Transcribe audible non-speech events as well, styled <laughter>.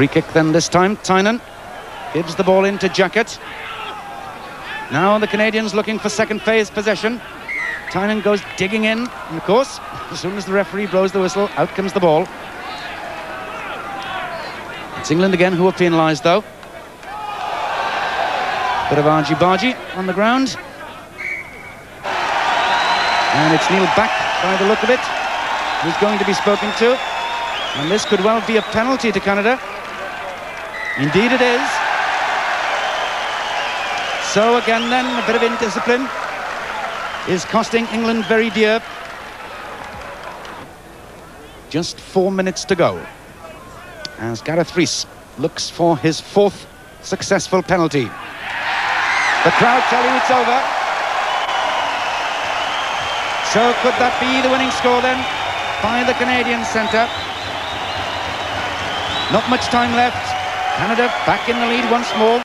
Free kick then this time. Tynan gives the ball into Jacket. Now the Canadians looking for second phase possession. Tynan goes digging in, and of course, <laughs> as soon as the referee blows the whistle, out comes the ball. It's England again who are penalised though. Bit of argy-bargy on the ground. And it's Neil Back by the look of it, who's going to be spoken to. And this could well be a penalty to Canada. Indeed it is. So again then, a bit of indiscipline is costing England very dear. Just four minutes to go. As Gareth Rees looks for his fourth successful penalty. The crowd tell you it's over. So could that be the winning score then by the Canadian centre? Not much time left. Canada back in the lead once more.